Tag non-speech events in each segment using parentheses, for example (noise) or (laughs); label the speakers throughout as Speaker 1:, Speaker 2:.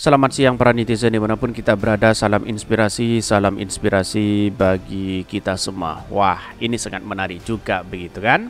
Speaker 1: Selamat siang para netizen di mana pun kita berada. Salam inspirasi, salam inspirasi bagi kita semua. Wah ini sangat menarik juga begitu kan?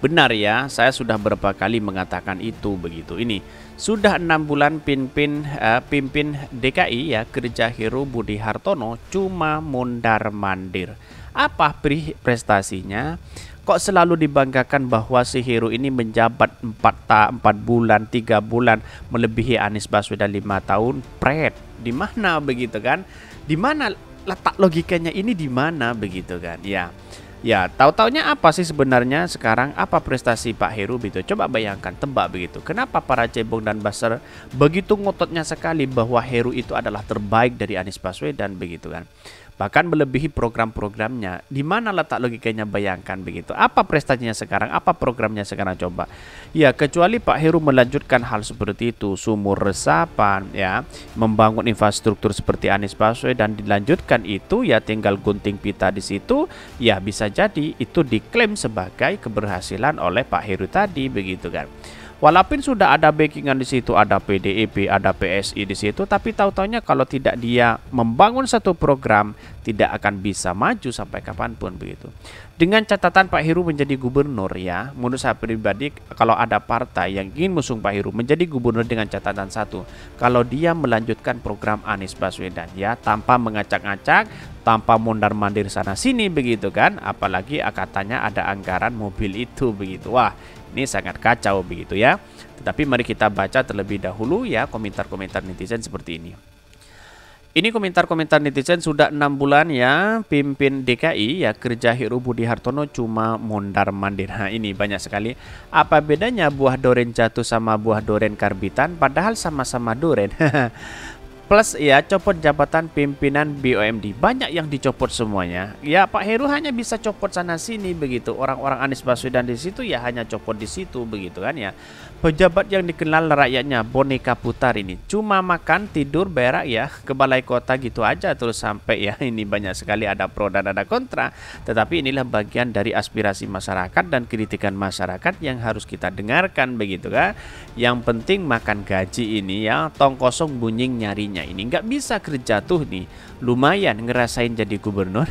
Speaker 1: Benar ya, saya sudah beberapa kali mengatakan itu begitu. Ini sudah enam bulan pimpin uh, pimpin DKI ya kerja Heru Budi Hartono cuma mundar mandir. Apa prestasinya? Kok selalu dibanggakan bahwa si Heru ini menjabat 4 ta 4 bulan, 3 bulan melebihi Anies Baswedan 5 tahun pret. Di mana begitu kan? Di mana letak logikanya ini di mana begitu kan? Ya. Ya, tahu-taunya apa sih sebenarnya sekarang apa prestasi Pak Heru begitu? Coba bayangkan, tebak begitu. Kenapa para cebong dan baser begitu ngototnya sekali bahwa Heru itu adalah terbaik dari Anies Baswedan begitu kan? Bahkan melebihi program-programnya. Di mana letak logikanya bayangkan begitu? Apa prestasinya sekarang? Apa programnya sekarang coba? Ya, kecuali Pak Heru melanjutkan hal seperti itu, sumur resapan ya, membangun infrastruktur seperti Anies Baswedan dan dilanjutkan itu ya tinggal gunting pita di situ, ya bisa jadi itu diklaim sebagai keberhasilan oleh Pak Heru tadi begitu kan. Walaupun sudah ada backingan di situ, ada PDIP, ada PSI di situ, tapi tahu-taunya kalau tidak dia membangun satu program, tidak akan bisa maju sampai kapan pun begitu. Dengan catatan Pak Heru menjadi gubernur ya, menurut saya pribadi kalau ada partai yang ingin musung Pak Heru menjadi gubernur dengan catatan satu, kalau dia melanjutkan program Anies Baswedan ya, tanpa mengacak-acak, tanpa mondar mandir sana sini begitu kan, apalagi katanya ada anggaran mobil itu begitu. Wah, ini sangat kacau begitu ya. Tetapi mari kita baca terlebih dahulu ya komentar-komentar netizen seperti ini. Ini komentar-komentar netizen sudah enam bulan ya pimpin DKI ya kerja Heru Budi Hartono cuma mondar mandir. Nah, ini banyak sekali. Apa bedanya buah doren jatuh sama buah doren karbitan padahal sama-sama doren? (laughs) plus ya copot jabatan pimpinan BUMD banyak yang dicopot semuanya. Ya Pak Heru hanya bisa copot sana sini begitu. Orang-orang Anies Baswedan di situ ya hanya copot di situ begitu kan ya. Pejabat yang dikenal rakyatnya boneka putar ini cuma makan tidur berak ya ke balai kota gitu aja terus sampai ya. Ini banyak sekali ada pro dan ada kontra. Tetapi inilah bagian dari aspirasi masyarakat dan kritikan masyarakat yang harus kita dengarkan begitu kan. Yang penting makan gaji ini ya tong kosong bunyi nyarinya ini nggak bisa kerja tuh nih lumayan ngerasain jadi gubernur.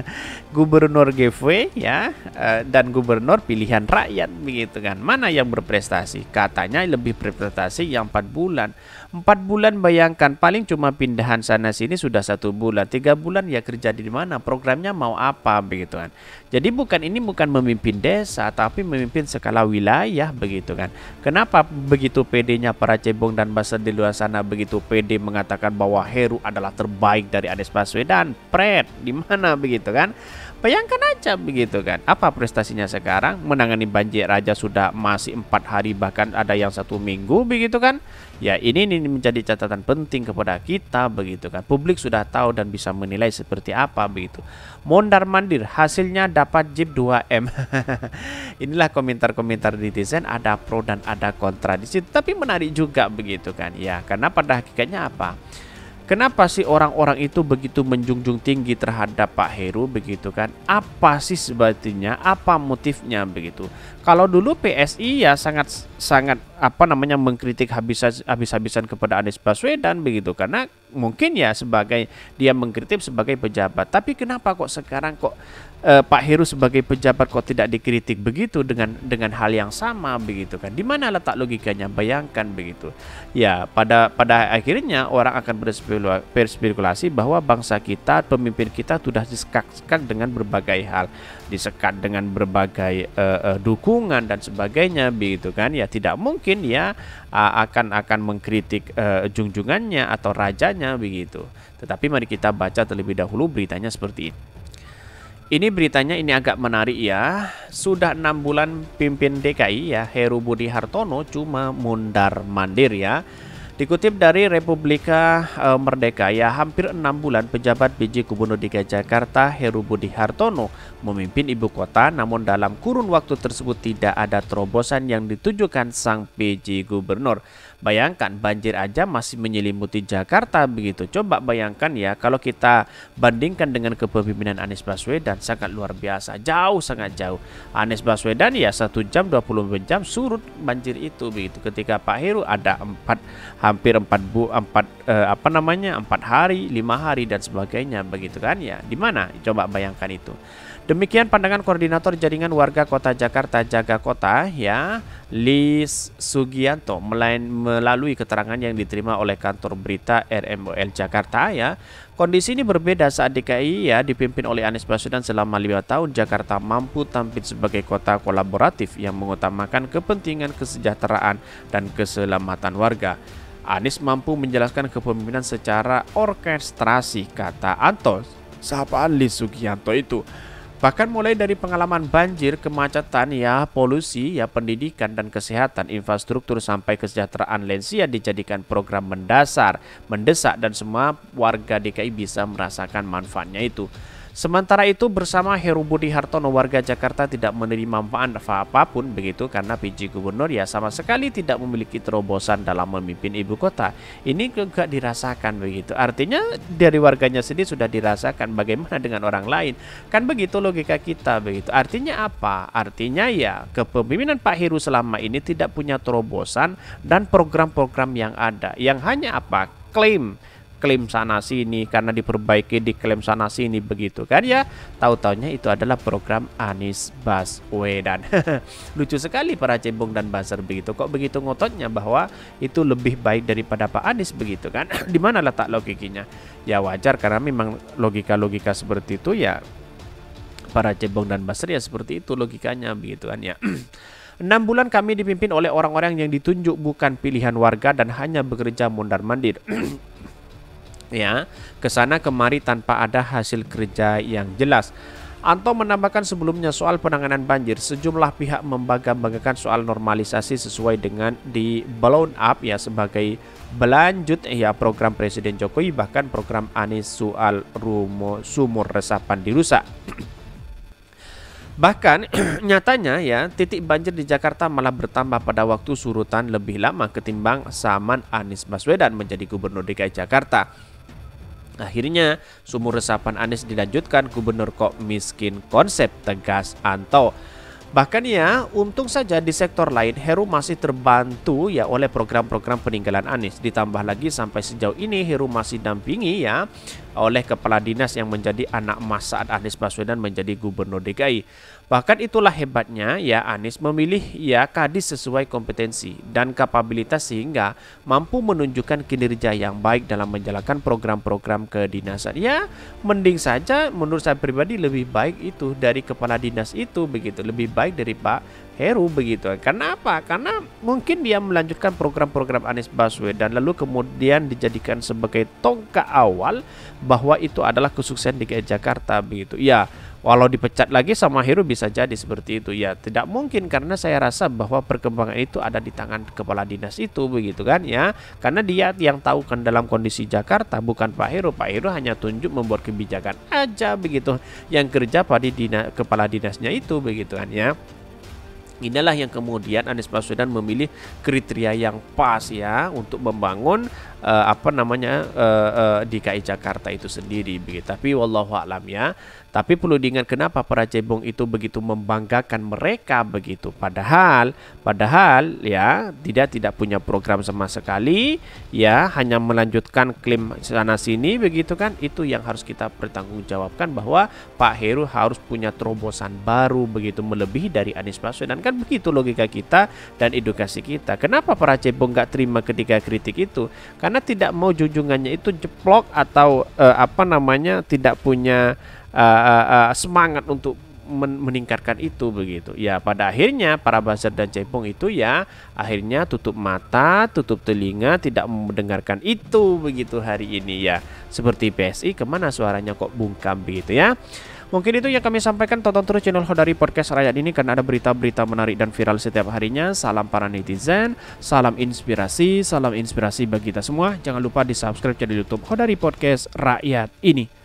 Speaker 1: (laughs) Gubernur GV ya eh, dan gubernur pilihan rakyat begitu kan. Mana yang berprestasi? Katanya lebih berprestasi yang empat bulan. Empat bulan bayangkan paling cuma pindahan sana sini sudah satu bulan. Tiga bulan ya kerja di mana? Programnya mau apa? Begitu kan. Jadi bukan ini bukan memimpin desa tapi memimpin skala wilayah begitu kan. Kenapa begitu PD-nya para cebong dan basah di luar sana begitu PD mengatakan bahwa Heru adalah terbaik dari dari Anies Baswedan, pret di mana (laughs) begitu kan? Bayangkan aja begitu kan, apa prestasinya sekarang menangani banjir raja sudah masih empat hari bahkan ada yang satu minggu begitu kan? Ya ini, ini menjadi catatan penting kepada kita begitu kan. Publik sudah tahu dan bisa menilai seperti apa begitu. Mondar mandir hasilnya dapat Jeep 2M. (laughs) Inilah komentar-komentar netizen ada pro dan ada kontra di situ. Tapi menarik juga begitu kan. Ya karena pada hakikatnya apa? Kenapa sih orang-orang itu begitu menjunjung tinggi terhadap Pak Heru begitu kan? Apa sih sebetulnya? Apa motifnya begitu? Kalau dulu PSI ya sangat sangat apa namanya mengkritik habis habis-habisan kepada Anies Baswedan begitu karena mungkin ya sebagai dia mengkritik sebagai pejabat. Tapi kenapa kok sekarang kok eh, Pak Heru sebagai pejabat kok tidak dikritik begitu dengan dengan hal yang sama begitu kan? Di mana letak logikanya? Bayangkan begitu. Ya, pada pada akhirnya orang akan berspekulasi bahwa bangsa kita, pemimpin kita sudah disekat-sekat dengan berbagai hal, disekat dengan berbagai uh, uh, dukungan dan sebagainya begitu kan? Ya tidak mungkin ya akan akan mengkritik uh, junjungannya atau rajanya begitu. Tetapi mari kita baca terlebih dahulu beritanya seperti ini. Ini beritanya ini agak menarik ya. Sudah enam bulan pimpin DKI ya Heru Budi Hartono cuma mundar mandir ya. Dikutip dari Republika e, Merdeka ya hampir enam bulan pejabat BJ Gubernur DKI Jakarta Heru Budi Hartono memimpin ibu kota namun dalam kurun waktu tersebut tidak ada terobosan yang ditujukan sang PJ Gubernur. Bayangkan banjir aja masih menyelimuti Jakarta begitu. Coba bayangkan ya kalau kita bandingkan dengan kepemimpinan Anies Baswedan sangat luar biasa, jauh sangat jauh. Anies Baswedan ya satu jam 20 jam surut banjir itu begitu. Ketika Pak Heru ada empat hampir empat bu empat eh, apa namanya empat hari, lima hari dan sebagainya begitu kan ya. Di mana? Coba bayangkan itu. Demikian pandangan koordinator jaringan warga kota Jakarta Jaga Kota ya, Lis Sugianto melalui keterangan yang diterima oleh kantor berita RMOL Jakarta ya. Kondisi ini berbeda saat DKI ya dipimpin oleh Anies Baswedan selama lima tahun Jakarta mampu tampil sebagai kota kolaboratif yang mengutamakan kepentingan kesejahteraan dan keselamatan warga. Anies mampu menjelaskan kepemimpinan secara orkestrasi kata Antos. Sapaan Lis Sugianto itu Bahkan mulai dari pengalaman banjir, kemacetan, ya polusi, ya pendidikan dan kesehatan, infrastruktur sampai kesejahteraan lansia dijadikan program mendasar, mendesak dan semua warga DKI bisa merasakan manfaatnya itu. Sementara itu bersama Heru Budi Hartono warga Jakarta tidak menerima manfaat apa pun begitu karena PJ Gubernur ya sama sekali tidak memiliki terobosan dalam memimpin ibu kota. Ini juga dirasakan begitu. Artinya dari warganya sendiri sudah dirasakan bagaimana dengan orang lain. Kan begitu logika kita begitu. Artinya apa? Artinya ya kepemimpinan Pak Heru selama ini tidak punya terobosan dan program-program yang ada. Yang hanya apa? Klaim klaim sana sini karena diperbaiki di klaim sana sini begitu kan ya? Tahu taunya itu adalah program Anies Baswedan. (laughs) Lucu sekali para cebong dan buzzer begitu. Kok begitu ngototnya bahwa itu lebih baik daripada Pak Anies begitu kan? (clears throat) Di mana letak logikanya ya wajar karena memang logika-logika seperti itu ya para cebong dan buzzer ya seperti itu logikanya begitu kan ya? (clears throat) Enam bulan kami dipimpin oleh orang-orang yang ditunjuk bukan pilihan warga dan hanya bekerja mundar mandir. (clears throat) ya ke sana kemari tanpa ada hasil kerja yang jelas. Anto menambahkan sebelumnya soal penanganan banjir, sejumlah pihak membangga-banggakan soal normalisasi sesuai dengan di blown up ya sebagai berlanjut ya program Presiden Jokowi bahkan program Anies soal rumo sumur resapan dirusak. Bahkan (clears throat) nyatanya ya titik banjir di Jakarta malah bertambah pada waktu surutan lebih lama ketimbang zaman Anies Baswedan menjadi gubernur DKI Jakarta. Akhirnya, sumur resapan Anies dilanjutkan gubernur kok miskin konsep tegas Anto. Bahkan ya, untung saja di sektor lain Heru masih terbantu ya oleh program-program peninggalan Anies. Ditambah lagi sampai sejauh ini Heru masih dampingi ya oleh kepala dinas yang menjadi anak mas saat Anies Baswedan menjadi gubernur DKI. Bahkan itulah hebatnya ya Anies memilih ya kadis sesuai kompetensi dan kapabilitas sehingga mampu menunjukkan kinerja yang baik dalam menjalankan program-program kedinasan. Ya, mending saja menurut saya pribadi lebih baik itu dari kepala dinas itu begitu, lebih baik dari Pak Heru begitu. Karena apa? Karena mungkin dia melanjutkan program-program Anies Baswedan lalu kemudian dijadikan sebagai tongkat awal bahwa itu adalah kesuksesan di Jakarta begitu. Ya, walau dipecat lagi sama Heru bisa jadi seperti itu. Ya, tidak mungkin karena saya rasa bahwa perkembangan itu ada di tangan kepala dinas itu begitu kan ya. Karena dia yang tahu kan dalam kondisi Jakarta bukan Pak Heru. Pak Heru hanya tunjuk membuat kebijakan aja begitu. Yang kerja pada dina, kepala dinasnya itu begitu kan ya. Inilah yang kemudian Anies Baswedan memilih kriteria yang pas ya untuk membangun uh, apa namanya uh, uh, DKI Jakarta itu sendiri. Tapi wallahu alam ya. Tapi perlu diingat kenapa para cebong itu begitu membanggakan mereka begitu. Padahal padahal ya tidak tidak punya program sama sekali ya hanya melanjutkan klaim sana sini begitu kan itu yang harus kita pertanggungjawabkan bahwa Pak Heru harus punya terobosan baru begitu melebihi dari Anies Baswedan kan begitu logika kita dan edukasi kita. Kenapa para cebong nggak terima ketika kritik itu? Karena tidak mau junjungannya itu jeplok atau uh, apa namanya tidak punya uh, uh, semangat untuk men meningkatkan itu begitu. Ya pada akhirnya para buzzer dan cebong itu ya akhirnya tutup mata, tutup telinga, tidak mendengarkan itu begitu hari ini ya. Seperti PSI ke mana suaranya kok bungkam begitu ya. Mungkin itu yang kami sampaikan. Tonton terus channel Hodari Podcast Rakyat ini karena ada berita-berita menarik dan viral setiap harinya. Salam para netizen, salam inspirasi, salam inspirasi bagi kita semua. Jangan lupa di subscribe channel YouTube Hodari Podcast Rakyat ini.